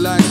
like